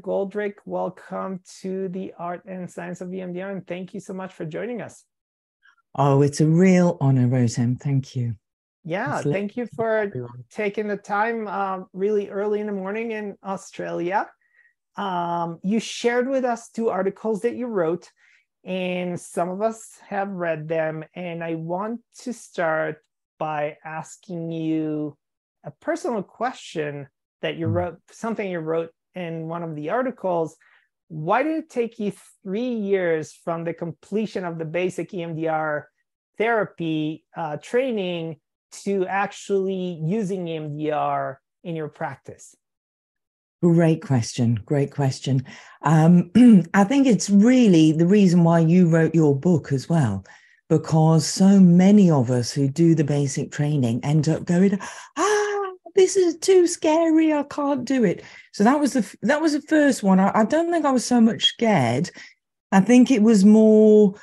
Del McGoldrick, welcome to the Art and Science of EMDR, and thank you so much for joining us. Oh, it's a real honor, Rotem. Thank you. Yeah, thank you for taking the time um, really early in the morning in Australia. Um, you shared with us two articles that you wrote, and some of us have read them. And I want to start by asking you a personal question that you mm. wrote, something you wrote in one of the articles. Why did it take you three years from the completion of the basic EMDR therapy uh, training to actually using EMDR in your practice? Great question. Great question. Um, I think it's really the reason why you wrote your book as well, because so many of us who do the basic training end up going, ah, this is too scary. I can't do it. So that was the that was the first one. I, I don't think I was so much scared. I think it was more.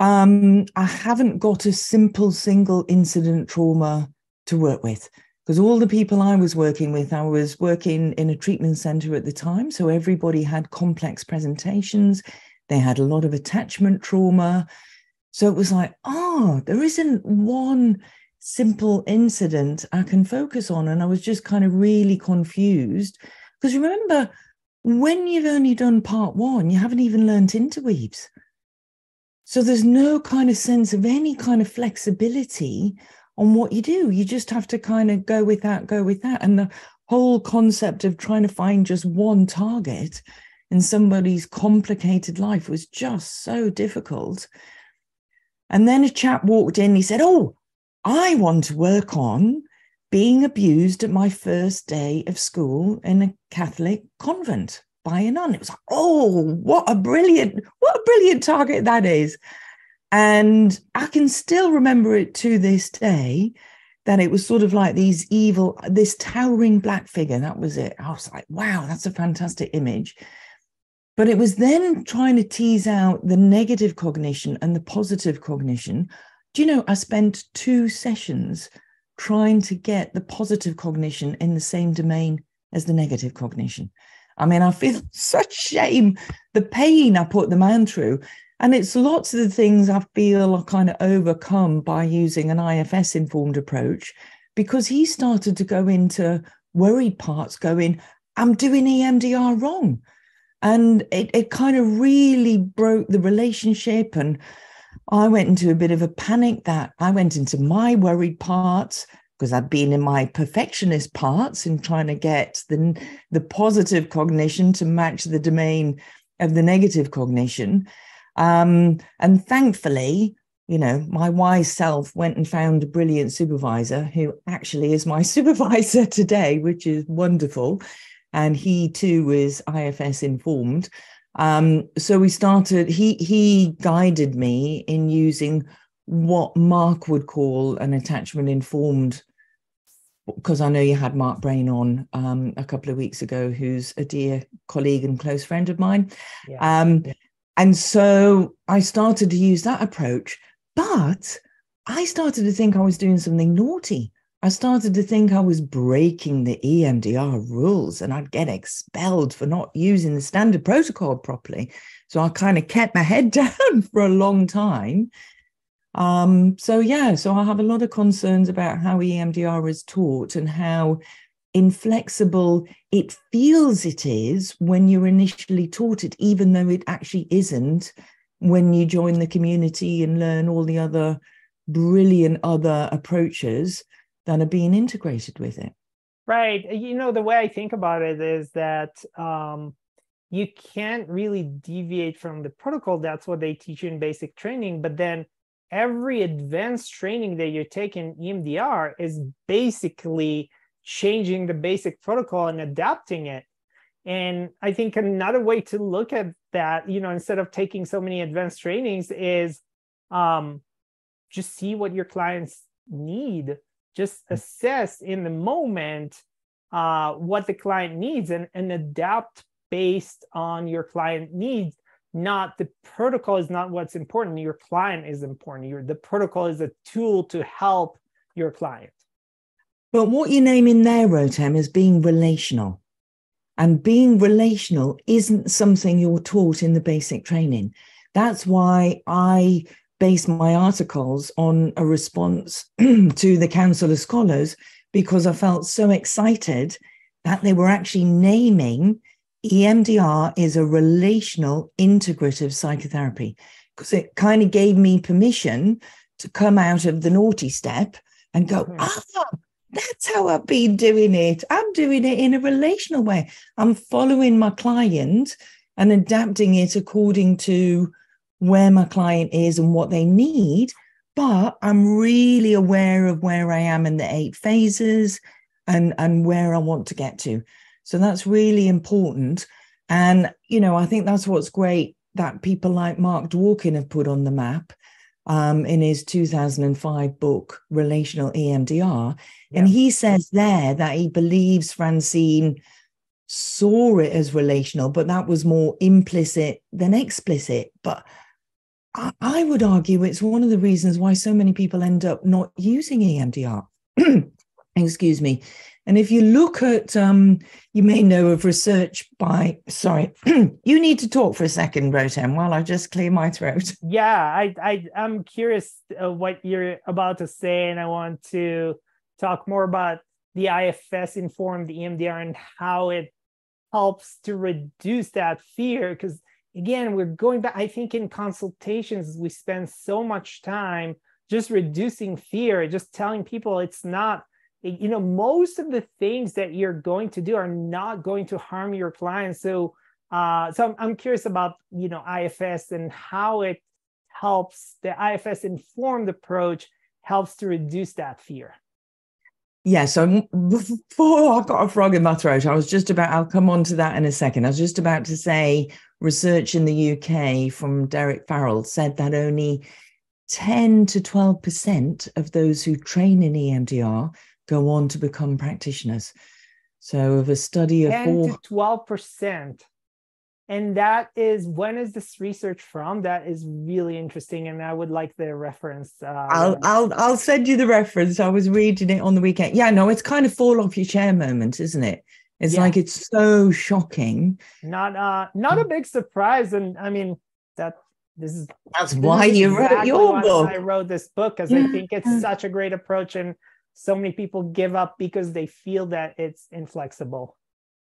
Um, I haven't got a simple single incident trauma to work with because all the people I was working with, I was working in a treatment center at the time. So everybody had complex presentations, they had a lot of attachment trauma. So it was like, oh, there isn't one simple incident I can focus on. And I was just kind of really confused. Because remember, when you've only done part one, you haven't even learnt interweaves. So there's no kind of sense of any kind of flexibility on what you do. You just have to kind of go with that, go with that. And the whole concept of trying to find just one target in somebody's complicated life was just so difficult. And then a chap walked in, he said, Oh, I want to work on being abused at my first day of school in a Catholic convent by a nun. It was like, oh, what a brilliant, what a brilliant target that is. And I can still remember it to this day that it was sort of like these evil, this towering black figure. That was it. I was like, wow, that's a fantastic image. But it was then trying to tease out the negative cognition and the positive cognition. Do you know, I spent two sessions trying to get the positive cognition in the same domain as the negative cognition. I mean, I feel such shame, the pain I put the man through. And it's lots of the things I feel are kind of overcome by using an IFS informed approach because he started to go into worried parts, going, I'm doing EMDR wrong. And it, it kind of really broke the relationship. And I went into a bit of a panic that I went into my worried parts because I'd been in my perfectionist parts in trying to get the, the positive cognition to match the domain of the negative cognition. Um, and thankfully, you know, my wise self went and found a brilliant supervisor who actually is my supervisor today, which is wonderful. And he too is IFS informed. Um, so we started, he he guided me in using what Mark would call an attachment informed because I know you had Mark Brayne on um, a couple of weeks ago, who's a dear colleague and close friend of mine. Yeah. Um, yeah. And so I started to use that approach, but I started to think I was doing something naughty. I started to think I was breaking the EMDR rules and I'd get expelled for not using the standard protocol properly. So I kind of kept my head down for a long time. Um, so, yeah, so I have a lot of concerns about how EMDR is taught and how inflexible it feels it is when you're initially taught it, even though it actually isn't when you join the community and learn all the other brilliant other approaches that are being integrated with it. Right. You know, the way I think about it is that um, you can't really deviate from the protocol. That's what they teach you in basic training. But then every advanced training that you're taking EMDR is basically changing the basic protocol and adapting it. And I think another way to look at that, you know, instead of taking so many advanced trainings, is um, just see what your clients need. Just hmm. assess in the moment uh, what the client needs and, and adapt based on your client needs. Not the protocol is not what's important. Your client is important. Your the protocol is a tool to help your client. But what you name in there, Rotem, is being relational. And being relational isn't something you're taught in the basic training. That's why I base my articles on a response to the Council of Scholars because I felt so excited that they were actually naming EMDR is a relational integrative psychotherapy because it kind of gave me permission to come out of the naughty step and go, mm-hmm. ah, that's how I've been doing it. I'm doing it in a relational way. I'm following my client and adapting it according to where my client is and what they need. But I'm really aware of where I am in the eight phases and, and where I want to get to. So that's really important. And, you know, I think that's what's great that people like Mark Dworkin have put on the map um, in his 2005 book, Relational EMDR. Yeah. And he says there that he believes Francine saw it as relational, but that was more implicit than explicit. But I, would argue it's one of the reasons why so many people end up not using EMDR. Excuse me. And if you look at, um, you may know of research by, sorry, you need to talk for a second, Rotem, while I just clear my throat. Yeah, I, I, I'm curious uh, what you're about to say, and I want to talk more about the IFS informed EMDR and how it helps to reduce that fear. Because again, we're going back, I think in consultations, we spend so much time just reducing fear, just telling people it's not you know most of the things that you're going to do are not going to harm your clients. So uh, so I'm, I'm curious about you know ifs and how it helps the ifs informed approach helps to reduce that fear. Yeah so before i got a frog in my throat i was just about i'll come on to that in a second. I was just about to say research in the uk from derek farrell said that only 10 to 12% of those who train in emdr go on to become practitioners. So, of a study of 10 four... to 12 percent, and that is when is this research from? That is really interesting, and I would like the reference. Uh, I'll I'll I'll send you the reference. I was reading it on the weekend. Yeah, no, it's kind of fall off your chair moment, isn't it? It's yeah. like it's so shocking. Not uh not a big surprise, and I mean that this is that's this why is you exactly wrote your book. I wrote this book because yeah. I think it's such a great approach and so many people give up because they feel that it's inflexible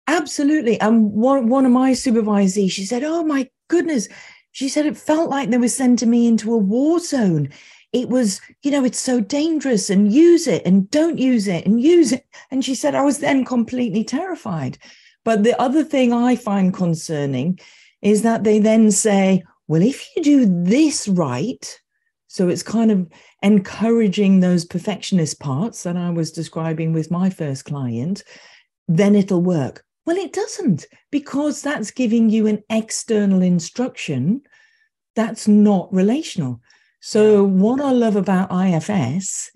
absolutely and one, one of my supervisees she said oh my goodness she said it felt like they were sending me into a war zone it was you know it's so dangerous and use it and don't use it and use it and she said i was then completely terrified but the other thing i find concerning is that they then say well if you do this right so it's kind of encouraging those perfectionist parts that I was describing with my first client, then it'll work. Well, it doesn't because that's giving you an external instruction that's not relational. So, what I love about IFS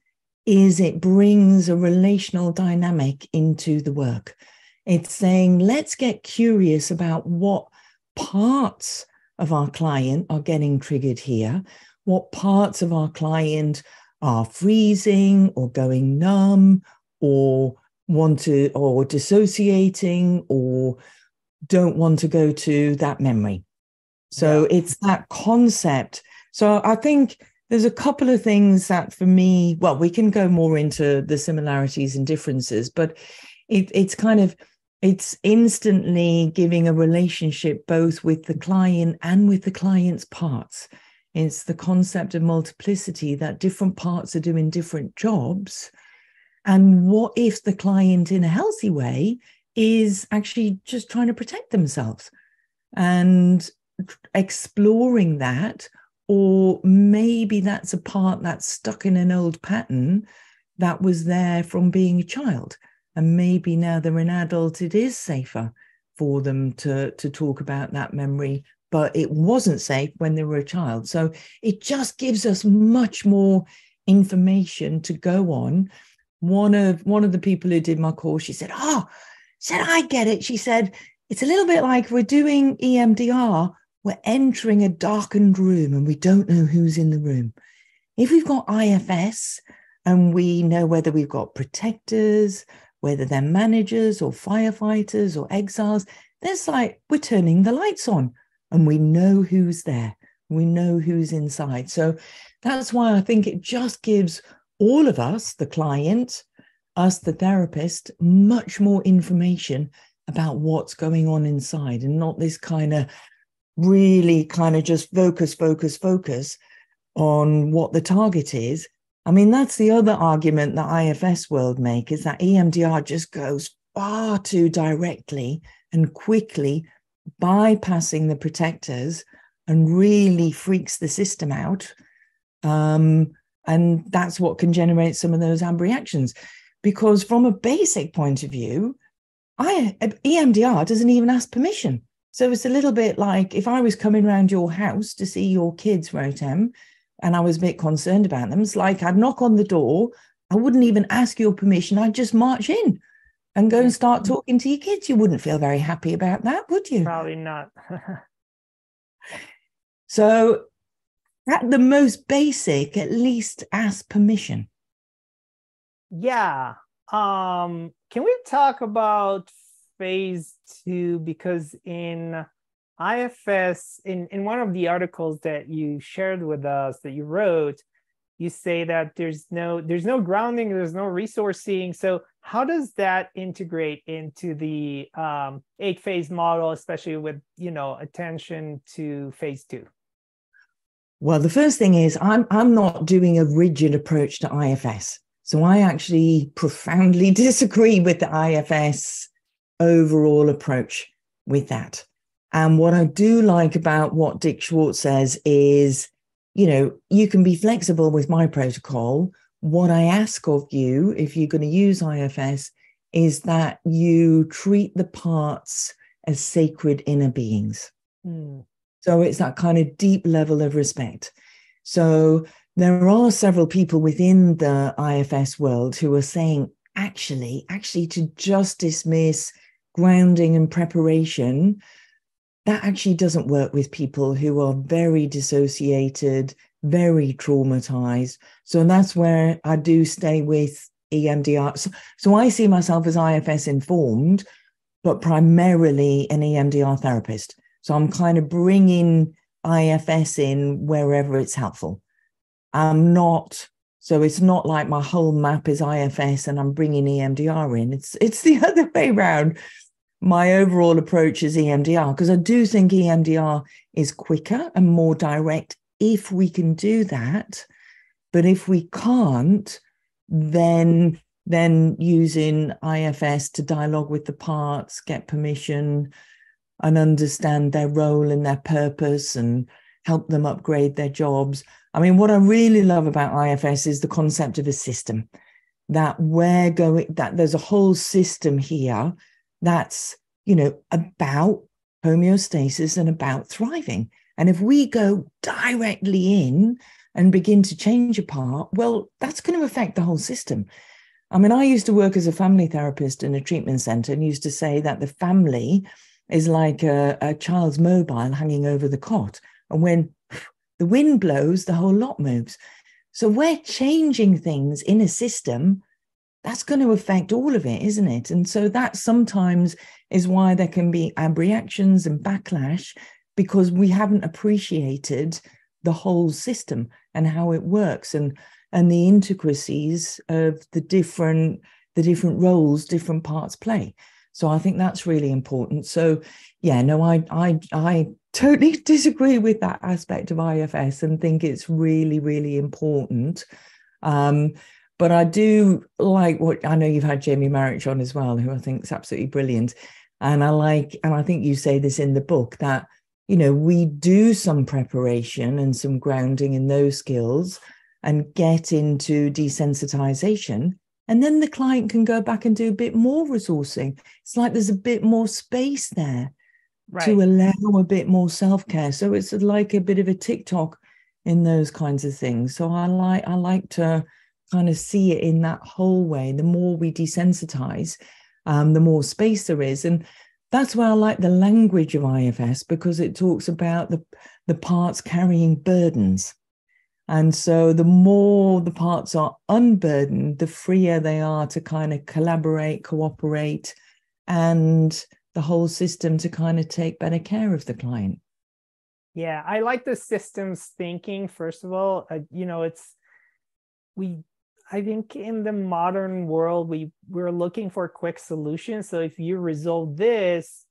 is it brings a relational dynamic into the work. It's saying, let's get curious about what parts of our client are getting triggered here what parts of our client are freezing or going numb or want to or dissociating or don't want to go to that memory so yeah. it's that concept so i think there's a couple of things that for me well we can go more into the similarities and differences but it, it's kind of it's instantly giving a relationship both with the client and with the client's parts it's the concept of multiplicity that different parts are doing different jobs. And what if the client, in a healthy way, is actually just trying to protect themselves and exploring that? Or maybe that's a part that's stuck in an old pattern that was there from being a child. And maybe now they're an adult, it is safer for them to, to talk about that memory but it wasn't safe when they were a child. So it just gives us much more information to go on. One of one of the people who did my course, she said, "Oh, said I get it." She said, "It's a little bit like we're doing EMDR. We're entering a darkened room and we don't know who's in the room. If we've got IFS and we know whether we've got protectors, whether they're managers or firefighters or exiles. There's like, we're turning the lights on and we know who's there. We know who's inside. So that's why I think it just gives all of us, the client, us, the therapist, much more information about what's going on inside and not this kind of really kind of just focus, focus, focus on what the target is. I mean, that's the other argument that IFS world make is that EMDR just goes far too directly and quickly bypassing the protectors and really freaks the system out. Um, and that's what can generate some of those ab reactions. Because from a basic point of view, I, EMDR doesn't even ask permission. So it's a little bit like if I was coming around your house to see your kids, Rotem, and I was a bit concerned about them, it's like I'd knock on the door. I wouldn't even ask your permission. I'd just march in and go and start talking to your kids. You wouldn't feel very happy about that, would you? Probably not. so, at the most basic, at least ask permission. Yeah. Um, can we talk about phase two? Because in IFS, in, in one of the articles that you shared with us that you wrote, you say that there's no there's no grounding, there's no resourcing. So how does that integrate into the um, eight phase model, especially with you know attention to phase two? Well, the first thing is I'm I'm not doing a rigid approach to IFS. So I actually profoundly disagree with the IFS overall approach with that. And what I do like about what Dick Schwartz says is, you know, you can be flexible with my protocol. What I ask of you, if you're going to use IFS, is that you treat the parts as sacred inner beings. Mm. So it's that kind of deep level of respect. So there are several people within the IFS world who are saying, actually, actually, to just dismiss grounding and preparation, that actually doesn't work with people who are very dissociated, very traumatized. So that's where I do stay with EMDR. So, so I see myself as IFS informed, but primarily an EMDR therapist. So I'm kind of bringing IFS in wherever it's helpful. I'm not so it's not like my whole map is IFS and I'm bringing EMDR in. It's it's the other way around. My overall approach is EMDR because I do think EMDR is quicker and more direct if we can do that. But if we can't, then then using IFS to dialogue with the parts, get permission, and understand their role and their purpose and help them upgrade their jobs. I mean, what I really love about IFS is the concept of a system that we're going, that there's a whole system here that's, you know, about homeostasis and about thriving. And if we go directly in and begin to change a part, well, that's going to affect the whole system. I mean, I used to work as a family therapist in a treatment center and used to say that the family is like a, a child's mobile hanging over the cot. And when the wind blows, the whole lot moves. So we're changing things in a system that's going to affect all of it, isn't it? And so that sometimes is why there can be ab reactions and backlash because we haven't appreciated the whole system and how it works and and the intricacies of the different the different roles different parts play. So I think that's really important. So yeah, no, I I I totally disagree with that aspect of IFS and think it's really, really important. Um, but I do like what I know you've had Jamie Marich on as well, who I think is absolutely brilliant. And I like, and I think you say this in the book that, you know, we do some preparation and some grounding in those skills and get into desensitization. And then the client can go back and do a bit more resourcing. It's like there's a bit more space there right. to allow a bit more self-care. So it's like a bit of a tiktok in those kinds of things. So i like i like to kind of see it in that whole way. The more we desensitize um, the more space there is. And that's why i like the language of ifs because it talks about the the parts carrying burdens And so the more the parts are unburdened, the freer they are to kind of collaborate, cooperate, and the whole system to kind of take better care of the client. Yeah, I like the systems thinking. First of all, uh, you know, it's we. I think in the modern world, we we're looking for quick solutions. So if you resolve this,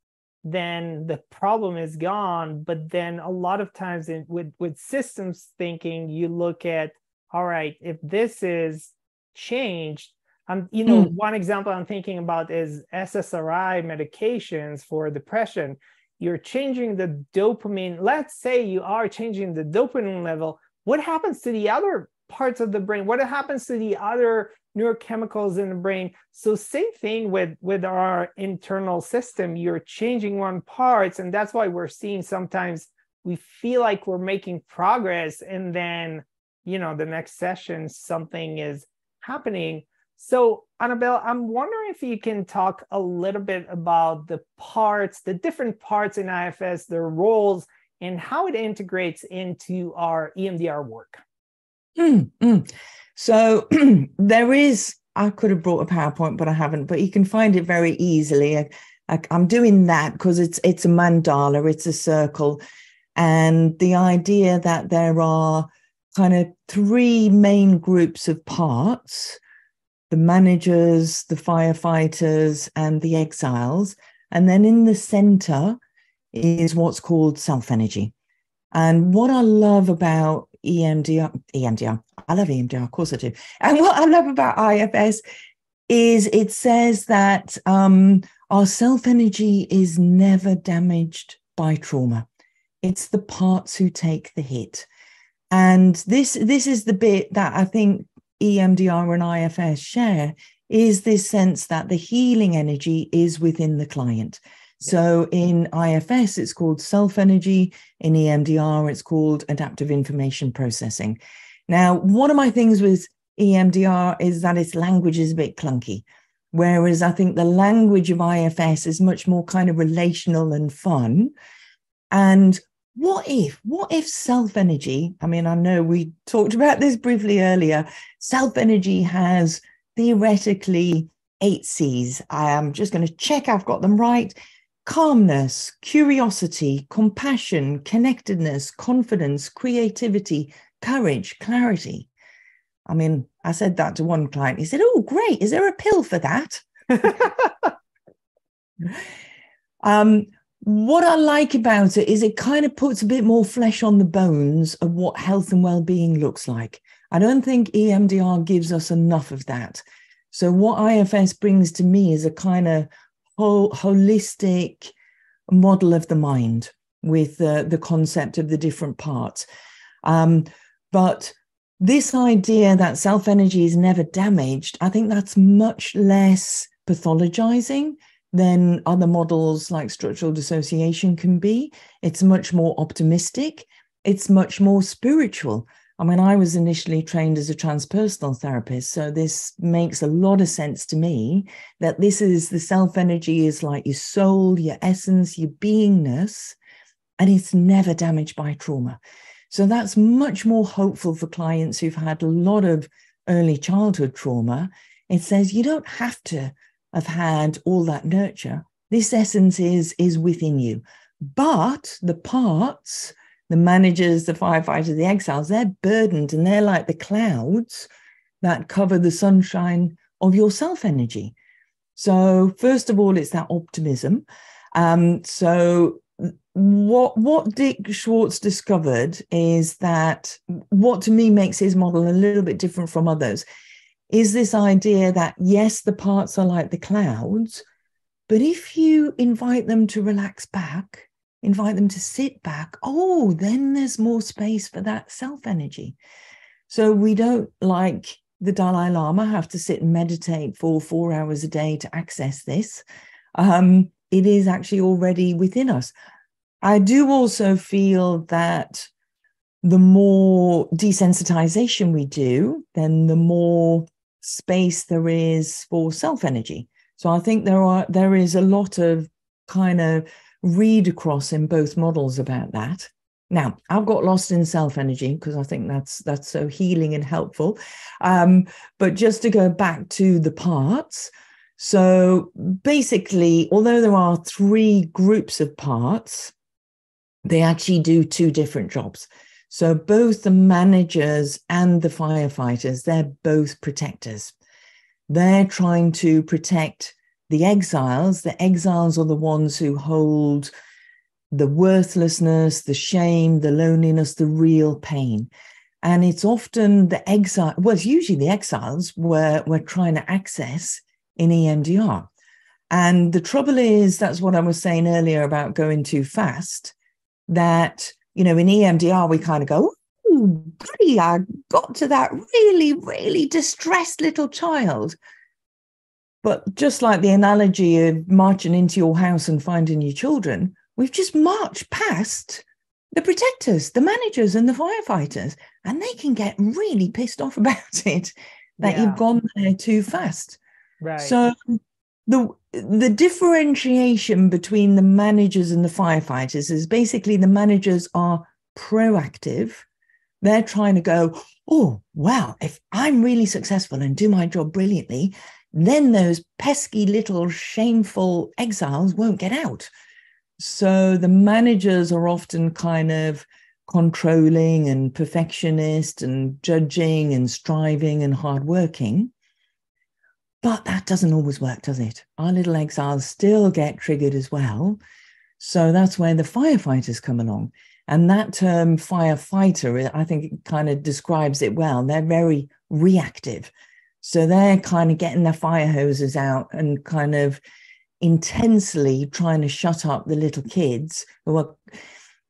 then the problem is gone. But then a lot of times in, with with systems thinking, you look at all right, if this is changed, um, you know, mm. one example I'm thinking about is SSRI medications for depression you're changing the dopamine. Let's say you are changing the dopamine level. What happens to the other parts of the brain? What happens to the other neurochemicals in the brain? So same thing with with our internal system. You're changing one parts, and that's why we're seeing sometimes we feel like we're making progress, and then you know the next session something is happening so, Annabel, I'm wondering if you can talk a little bit about the parts, the different parts in IFS, their roles, and how it integrates into our EMDR work. Mm, mm. So, there is, I could have brought a PowerPoint, but I haven't, but you can find it very easily. I, I, I'm doing that because it's it's a mandala, it's a circle. And the idea that there are kind of three main groups of parts the managers, the firefighters, and the exiles. And then in the center is what's called self energy. And what I love about EMDR, EMDR, I love EMDR, of course I do. And what I love about IFS is it says that um, our self energy is never damaged by trauma. It's the parts who take the hit. And this this is the bit that I think EMDR and IFS share is this sense that the healing energy is within the client. So in IFS, it's called self energy. In EMDR, it's called adaptive information processing. Now, one of my things with EMDR is that its language is a bit clunky. Whereas I think the language of IFS is much more kind of relational and fun. And what if, what if self energy? I mean, I know we talked about this briefly earlier. Self energy has theoretically eight C's. I am just going to check I've got them right calmness, curiosity, compassion, connectedness, confidence, creativity, courage, clarity. I mean, I said that to one client. He said, Oh, great. Is there a pill for that? um, what I like about it is it kind of puts a bit more flesh on the bones of what health and well-being looks like. I don't think EMDR gives us enough of that. So what IFS brings to me is a kind of whole, holistic model of the mind with uh, the concept of the different parts. Um, but this idea that self energy is never damaged, I think that's much less pathologizing than other models like structural dissociation can be. It's much more optimistic, it's much more spiritual. I mean, I was initially trained as a transpersonal therapist, so this makes a lot of sense to me that this is the self energy is like your soul, your essence, your beingness, and it's never damaged by trauma. So that's much more hopeful for clients who've had a lot of early childhood trauma. It says you don't have to have had all that nurture. This essence is, is within you. But the parts, the managers, the firefighters, the exiles, they're burdened and they're like the clouds that cover the sunshine of your self energy. So, first of all, it's that optimism. Um, so, what what Dick Schwartz discovered is that what to me makes his model a little bit different from others is this idea that yes, the parts are like the clouds, but if you invite them to relax back, invite them to sit back, oh, then there's more space for that self energy. So we don't like the Dalai Lama have to sit and meditate for four hours a day to access this. Um, it is actually already within us. I do also feel that the more desensitization we do, then the more space there is for self energy. So I think there are there is a lot of kind of read across in both models about that. Now, I've got lost in self energy because I think that's that's so healing and helpful. Um, but just to go back to the parts, so basically, although there are three groups of parts, they actually do two different jobs. So both the managers and the firefighters, they're both protectors. They're trying to protect the exiles. The exiles are the ones who hold the worthlessness, the shame, the loneliness, the real pain. And it's often the exile, well, it's usually the exiles we're, we're trying to access in EMDR. And the trouble is, that's what I was saying earlier about going too fast, that, you know, in EMDR, we kind of go, oh, buddy, I got to that really, really distressed little child. But just like the analogy of marching into your house and finding your children, we've just marched past the protectors, the managers, and the firefighters, and they can get really pissed off about it that yeah. you've gone there too fast. Right. So the the differentiation between the managers and the firefighters is basically the managers are proactive. They're trying to go, oh, well, if I'm really successful and do my job brilliantly, then those pesky little shameful exiles won't get out. So the managers are often kind of controlling and perfectionist and judging and striving and hardworking. But that doesn't always work, does it? Our little exiles still get triggered as well. So that's where the firefighters come along. And that term firefighter, I think kind of describes it well. They're very reactive. So they're kind of getting their fire hoses out and kind of intensely trying to shut up the little kids who are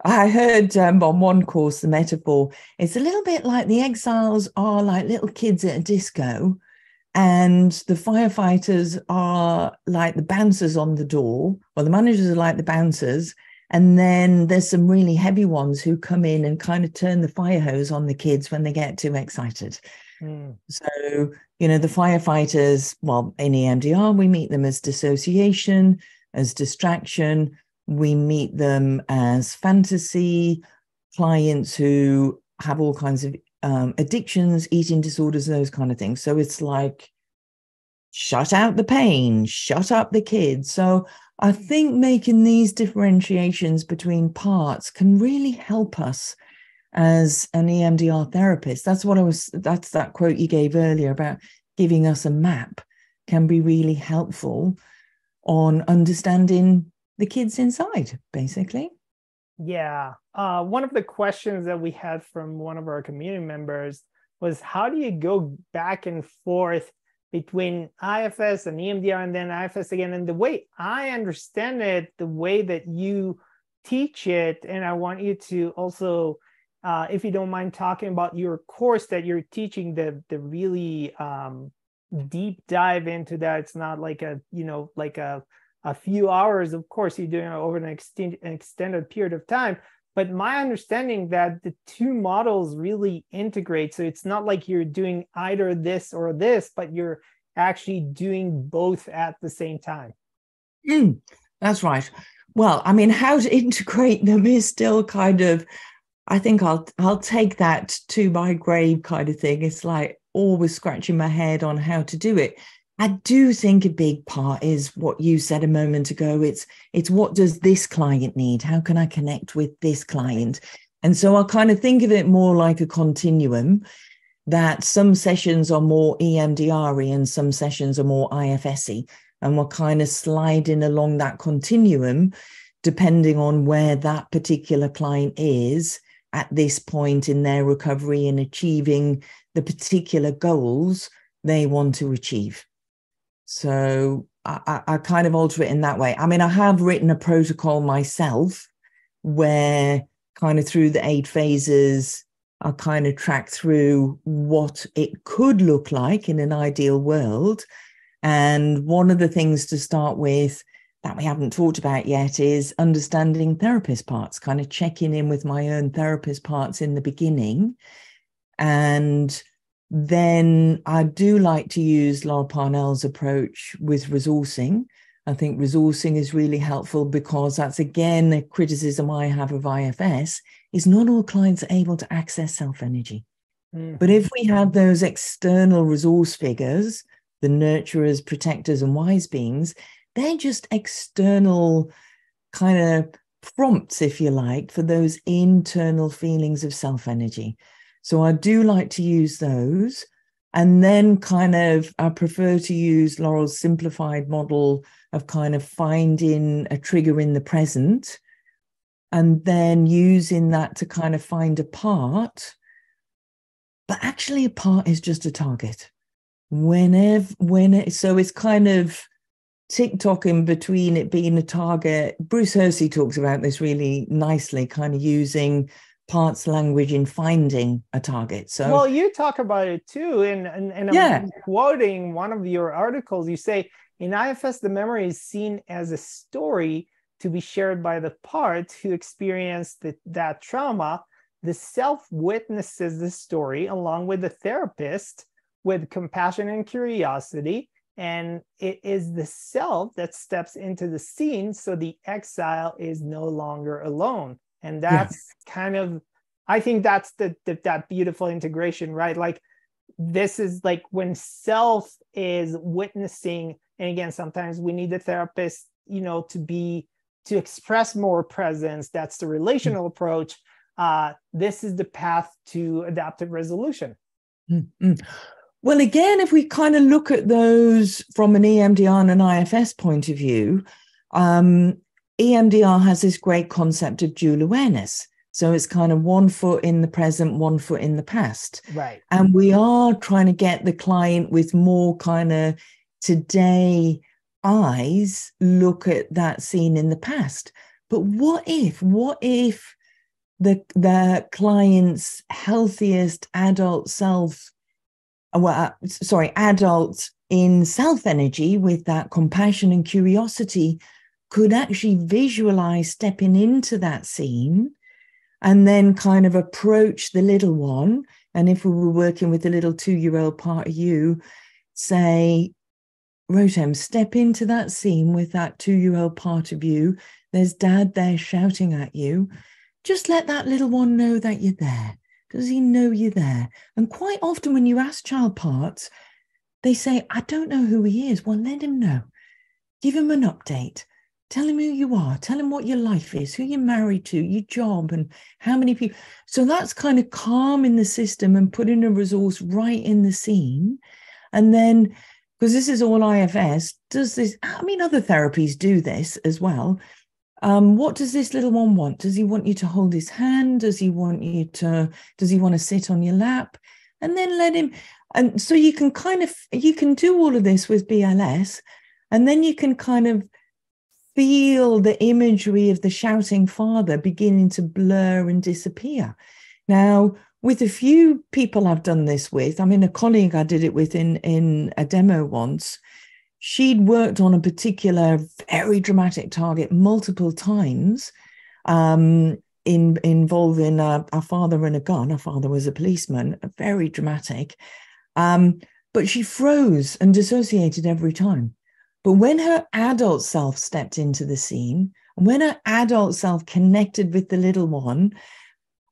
I heard um, on one course the metaphor. It's a little bit like the exiles are like little kids at a disco, and the firefighters are like the bouncers on the door, or the managers are like the bouncers. And then there's some really heavy ones who come in and kind of turn the fire hose on the kids when they get too excited. Mm. So, you know, the firefighters, well, in EMDR, we meet them as dissociation, as distraction. We meet them as fantasy, clients who have all kinds of um, addictions, eating disorders, those kind of things. So it's like, shut out the pain, shut up the kids. So I think making these differentiations between parts can really help us as an EMDR therapist. That's what I was, that's that quote you gave earlier about giving us a map can be really helpful on understanding the kids inside, basically. Yeah. Uh, one of the questions that we had from one of our community members was how do you go back and forth between IFS and EMDR and then IFS again? And the way I understand it, the way that you teach it, and I want you to also, uh, if you don't mind talking about your course that you're teaching, the the really um, deep dive into that. It's not like a you know like a a few hours. Of course, you're doing it over an, extend, an extended period of time. But my understanding that the two models really integrate. So it's not like you're doing either this or this, but you're actually doing both at the same time. Mm, that's right. Well, I mean, how to integrate them is still kind of, I think I'll I'll take that to my grave kind of thing. It's like always scratching my head on how to do it I do think a big part is what you said a moment ago. It's it's what does this client need? How can I connect with this client? And so I kind of think of it more like a continuum that some sessions are more EMDR and some sessions are more IFSy. And we're kind of sliding along that continuum depending on where that particular client is at this point in their recovery and achieving the particular goals they want to achieve. So I, I, kind of alter it in that way. I mean, I have written a protocol myself where kind of through the eight phases, I kind of track through what it could look like in an ideal world. And one of the things to start with that we haven't talked about yet is understanding therapist parts, kind of checking in with my own therapist parts in the beginning and then I do like to use Laurel Parnell's approach with resourcing, I think resourcing is really helpful because that's again a criticism I have of IFS is not all clients are able to access self energy. Mm-hmm. But if we had those external resource figures, the nurturers, protectors, and wise beings, they're just external kind of prompts, if you like, for those internal feelings of self energy. So I do like to use those. And then kind of, I prefer to use Laurel's simplified model of kind of finding a trigger in the present and then using that to kind of find a part. But actually, a part is just a target. Whenever, when it, so it's kind of TikTok in between it being a target. Bruce Hersey talks about this really nicely, kind of using parts language in finding a target. So well, you talk about it too, and and, and yeah. I'm quoting one of your articles. You say in IFS, the memory is seen as a story to be shared by the part who experienced the, that trauma. The self witnesses the story along with the therapist with compassion and curiosity and it is the self that steps into the scene so the exile is no longer alone and that's yes. kind of i think that's the, the, that beautiful integration right like this is like when self is witnessing and again sometimes we need the therapist you know to be to express more presence that's the relational mm-hmm. approach uh, this is the path to adaptive resolution mm-hmm. Well, again, if we kind of look at those from an EMDR and an IFS point of view, um, EMDR has this great concept of dual awareness. So it's kind of one foot in the present, one foot in the past. Right. And we are trying to get the client with more kind of today eyes look at that scene in the past. But what if, what if the the client's healthiest adult self well, sorry, adults in self energy with that compassion and curiosity could actually visualize stepping into that scene and then kind of approach the little one. And if we were working with the little two year old part of you, say, Rotem, step into that scene with that two year old part of you. There's dad there shouting at you. Just let that little one know that you're there. Does he know you're there? And quite often, when you ask child parts, they say, I don't know who he is. Well, let him know. Give him an update. Tell him who you are. Tell him what your life is, who you're married to, your job, and how many people. So that's kind of calming the system and putting a resource right in the scene. And then, because this is all IFS, does this, I mean, other therapies do this as well. Um, what does this little one want? Does he want you to hold his hand? Does he want you to, does he want to sit on your lap? And then let him, and so you can kind of, you can do all of this with BLS, and then you can kind of feel the imagery of the shouting father beginning to blur and disappear. Now, with a few people I've done this with, I mean, a colleague I did it with in, in a demo once, she'd worked on a particular very dramatic target multiple times um, in involving a, a, father and a gun. Her father was a policeman, very dramatic. Um, but she froze and dissociated every time. But when her adult self stepped into the scene, when her adult self connected with the little one,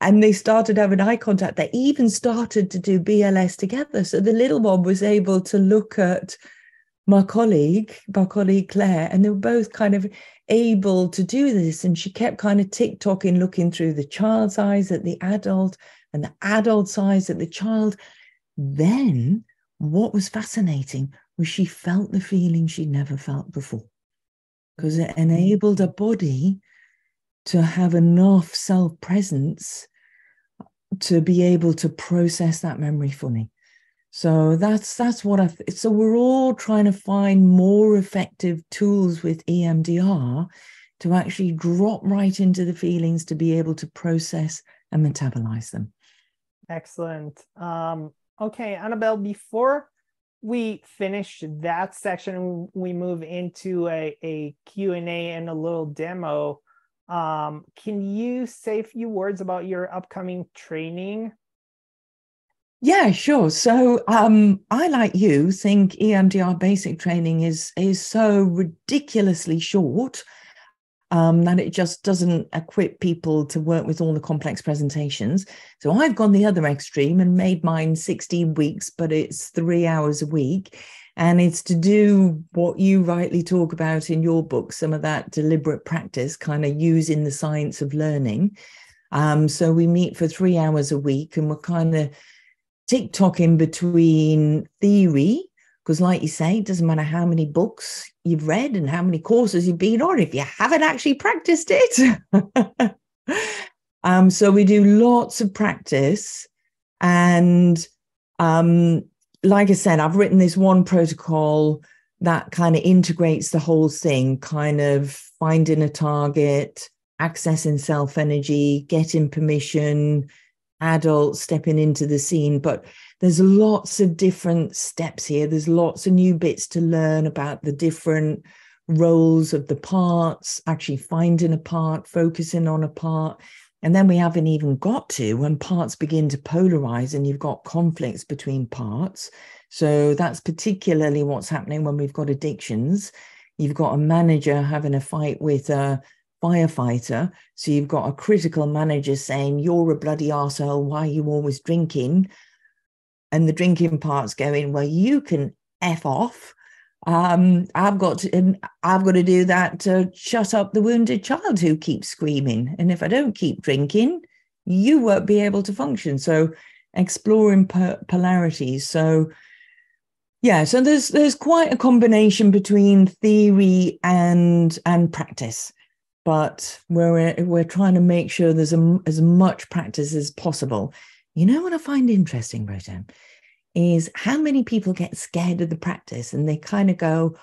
and they started having eye contact, they even started to do BLS together. So the little one was able to look at my colleague, my colleague Claire, and they were both kind of able to do this. And she kept kind of TikToking, looking through the child's eyes at the adult and the adult's eyes at the child. Then what was fascinating was she felt the feeling she'd never felt before because it enabled a body to have enough self presence to be able to process that memory fully. So that's that's what I. So we're all trying to find more effective tools with EMDR to actually drop right into the feelings to be able to process and metabolize them. Excellent. Um, okay, Annabel. Before we finish that section, we move into a, a Q&A and a little demo. Um, can you say a few words about your upcoming training Yeah, sure. So um, I, like you, think EMDR basic training is is so ridiculously short um, that it just doesn't equip people to work with all the complex presentations. So I've gone the other extreme and made mine 16 weeks, but it's three hours a week. And it's to do what you rightly talk about in your book, some of that deliberate practice, kind of using the science of learning. Um, so we meet for three hours a week and we're kind of TikToking between theory, because, like you say, it doesn't matter how many books you've read and how many courses you've been on if you haven't actually practiced it. um, so, we do lots of practice. And, um, like I said, I've written this one protocol that kind of integrates the whole thing, kind of finding a target, accessing self energy, getting permission, adults stepping into the scene but there's lots of different steps here. There's lots of new bits to learn about the different roles of the parts actually finding a part focusing on a part. And then we haven't even got to when parts begin to polarize and you've got conflicts between parts. So that's particularly what's happening when we've got addictions. You've got a manager having a fight with a firefighter. So you've got a critical manager saying, You're a bloody arsehole. Why are you always drinking? And the drinking part's going, Well, you can F off. Um, I've got to, I've got to do that to shut up the wounded child who keeps screaming. And if I don't keep drinking, you won't be able to function. So exploring polarities. So yeah, so there's there's quite a combination between theory and and practice but we're we're trying to make sure there's a, as much practice as possible. You know what I find interesting, Rotem, is how many people get scared of the practice and they kind of go,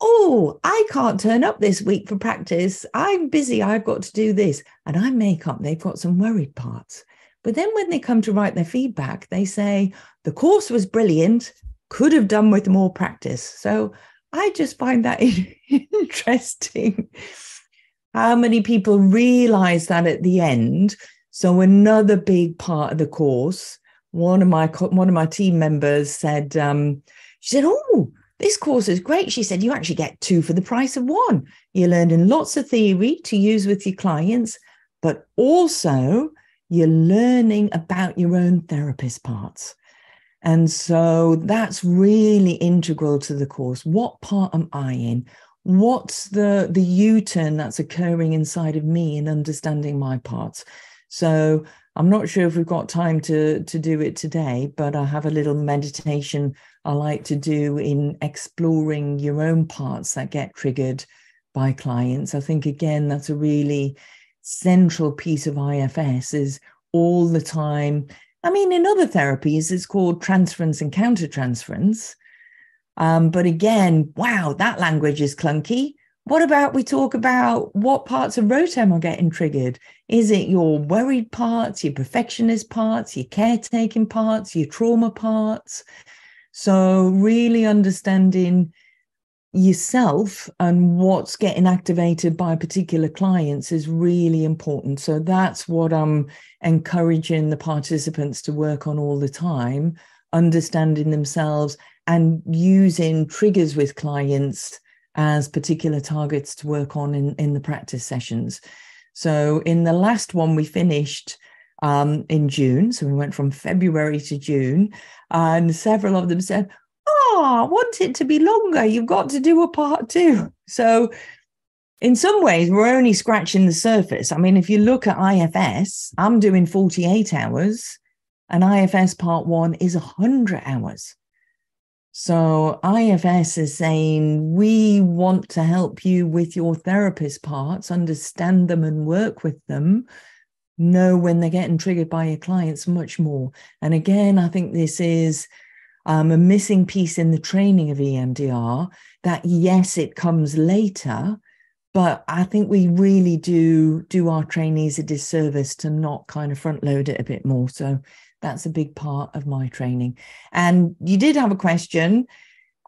"Oh, I can't turn up this week for practice. I'm busy. I've got to do this," and I make up they've got some worried parts. But then when they come to write their feedback, they say the course was brilliant. Could have done with more practice. So I just find that interesting how many people realize that at the end? So another big part of the course, one of my one of my team members said, um, she said, "Oh, this course is great." She said, "You actually get two for the price of one. You're learning lots of theory to use with your clients, but also you're learning about your own therapist parts." And so that's really integral to the course. What part am I in? What's the the u-turn that's occurring inside of me in understanding my parts so i'm not sure if we've got time to to do it today but i have a little meditation i like to do in exploring your own parts that get triggered by clients. I think again that's a really central piece of IFS is all the time i mean in other therapies it's called transference and countertransference um, but again, wow, that language is clunky. What about we talk about what parts of Rotem are getting triggered? Is it your worried parts, your perfectionist parts, your caretaking parts, your trauma parts? So, really understanding yourself and what's getting activated by particular clients is really important. So, that's what I'm encouraging the participants to work on all the time understanding themselves and using triggers with clients as particular targets to work on in, in the practice sessions. So, in the last one we finished um, in June, so we went from February to June, and several of them said, Oh, I want it to be longer. You've got to do a part two. So, in some ways, we're only scratching the surface. I mean, if you look at IFS, I'm doing 48 hours, and IFS part one is 100 hours. So IFS is saying, we want to help you with your therapist parts, understand them and work with them, know when they're getting triggered by your clients much more. And again, I think this is um, a missing piece in the training of EMDR that yes, it comes later, but I think we really do do our trainees a disservice to not kind of front load it a bit more. So that's a big part of my training. And you did have a question.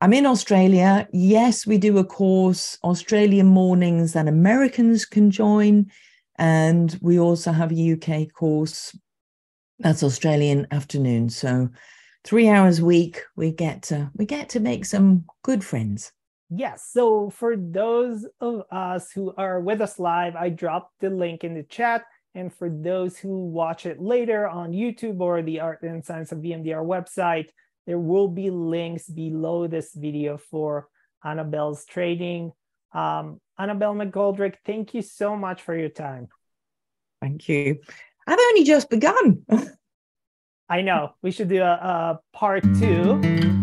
I'm in Australia. Yes, we do a course, Australian mornings that Americans can join. And we also have a UK course That's Australian afternoon. So three hours a week, we get to we get to make some good friends. Yes. So for those of us who are with us live, I dropped the link in the chat. And for those who watch it later on YouTube or the Art and Science of EMDR website, there will be links below this video for Annabel's trading. Um, Annabel McGoldrick, thank you so much for your time. Thank you. I've only just begun. I know. We should do a, a part two.